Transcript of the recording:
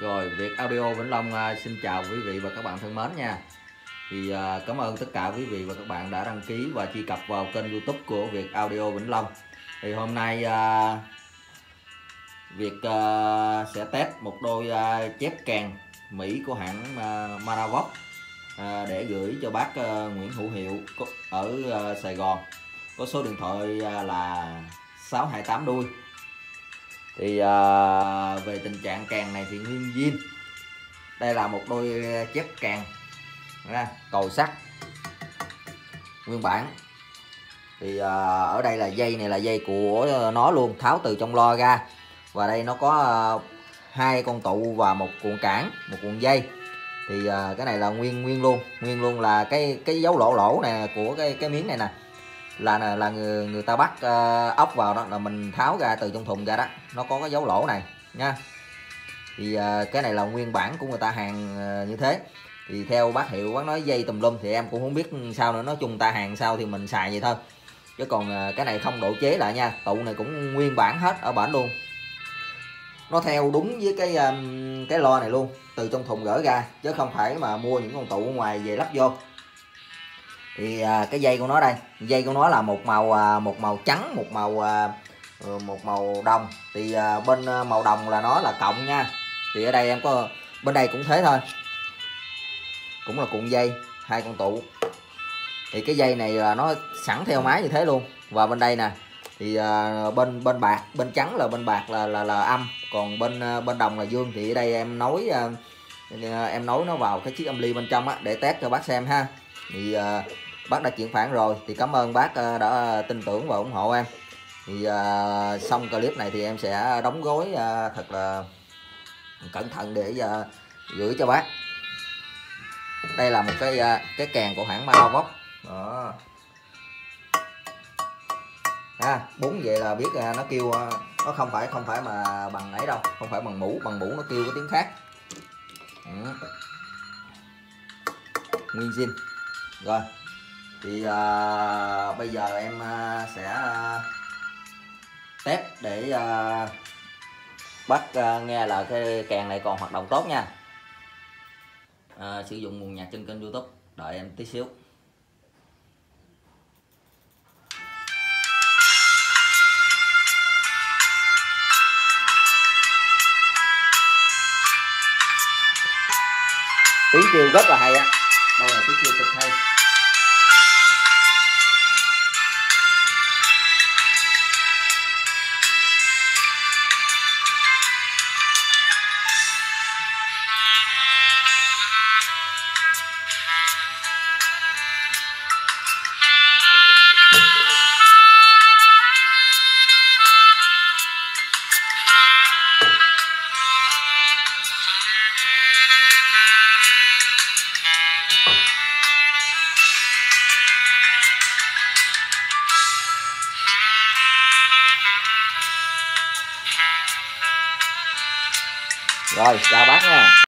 Rồi, Việt Audio Vĩnh Long à, xin chào quý vị và các bạn thân mến nha. Thì à, cảm ơn tất cả quý vị và các bạn đã đăng ký và truy cập vào kênh YouTube của Việt Audio Vĩnh Long. Thì hôm nay à, Việt sẽ test một đôi chép kèn Mỹ của hãng à, Maravox để gửi cho bác Nguyễn Hữu Hiệu ở Sài Gòn. Có số điện thoại là 628 đuôi thì à, về tình trạng càng này thì nguyên viên đây là một đôi ờ, chép càng ra cầu sắt. Nguyên bản. Thì à, ở đây là dây này là dây của nó luôn tháo từ trong lo ra. Và đây nó có à, hai con tụ và một cuộn cản một cuộn dây. Thì à, cái này là nguyên nguyên luôn. Nguyên luôn là cái cái dấu lỗ lỗ này của cái cái miếng này nè là là người người ta bắt uh, ốc vào đó là mình tháo ra từ trong thùng ra đó. Nó có cái dấu lỗ này nha. Thì uh, cái này là nguyên bản của người ta hàng uh, như thế. Thì theo bác hiệu bác nói dây tùm lum thì em cũng không biết sao nữa. Nói chung ta hàng sao thì mình xài vậy thôi. Chứ còn uh, cái này không độ chế lại nha. Tụ này cũng nguyên bản hết ở bản luôn. Nó theo đúng với cái um, cái lo này luôn. Từ trong thùng gỡ ra chứ không phải mà mua những con tụ ở ngoài về lắp vô thì à, cái dây của nó đây dây của nó là một màu à, một màu trắng một màu à, ừ, một màu đồng. Thì à, bên à, màu đồng là nó là cộng nha. Thì ở đây em có bên đây cũng thế thôi. Cũng là cuộn dây hai con tụ. Thì cái dây này là nó sẵn theo máy như thế luôn. Và bên đây nè thì à, bên bên bạc bên trắng là bên bạc là là là âm. Còn bên à, bên đồng là dương. Thì ở đây em nối à, à, em nối nó vào cái chiếc âm ly bên trong á để test cho bác xem ha. Thì à, bác đã chuyển khoản rồi thì cảm ơn bác ờ, đã ờ, tin tưởng và ủng hộ em. Thì uh, xong clip này thì em sẽ đóng gói uh, thật là cẩn thận để uh, gửi cho bác. Đây là một cái uh, cái kèn của hãng Maravox đó. Ha bốn vậy là biết uh, nó kêu uh, nó không phải không phải mà bằng ấy đâu không phải bằng mũ bằng mũ nó kêu có tiếng khác. Ừ. nguyên zin. Rồi thì à, bây giờ em à, sẽ à, test để à, bắt à, nghe là cái kèn này còn hoạt động tốt nha. À, sử dụng nguồn nhạc trên kênh youtube. Đợi em tí xíu. Tiếng kêu rất là hay á. Đây là tiếng kêu cực hay. Rồi chào bác nha.